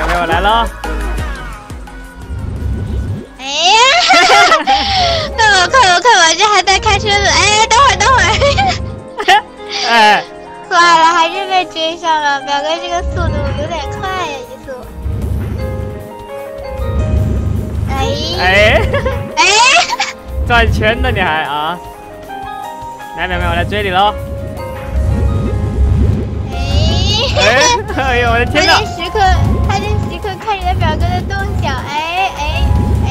表妹我来了。哎呀！快吧快吧快吧，这还在开车子。哎，等会儿等会儿。哎，坏了，还是被追上了。表哥这个速度有点快呀，移速。哎哎哎！转圈呢你还啊？来，表妹我来追你喽。哎 哎呦我的天哪！他在时刻，他在时刻看表哥的动向。哎哎哎！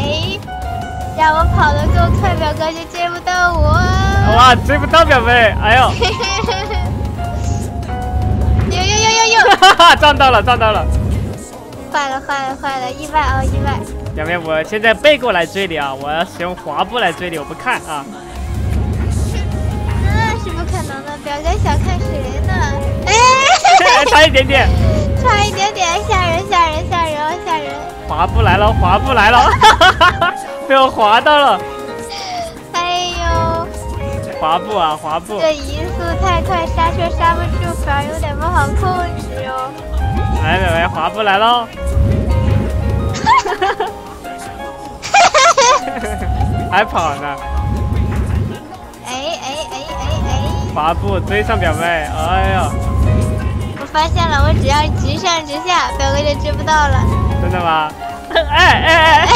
让我跑得够快，表哥就追不到我。哇，追不到表妹！哎呦！呦呦呦呦呦！哈哈，撞 到了，撞到了！坏了坏了坏了！意外啊意外！表妹，我现在背过来追你啊！我要使用滑步来追你，我不看啊。那是不可能的，表哥想看谁呢？哎！差一点点，滑步来了，滑步来了，被我滑到了。哎呦！滑步啊，滑步！这移速太快，刹车刹不住，反而有点不好控制哦。来，表妹，滑步来喽！还跑呢！哎哎哎哎哎！滑步追上表妹，哎呀！我发现了，我只要直上直下，表哥就追不到了。真的吗？哎 哎哎！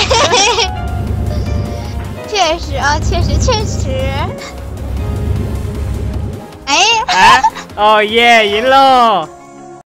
确实啊，确实确实。哎哎！哦耶，赢喽！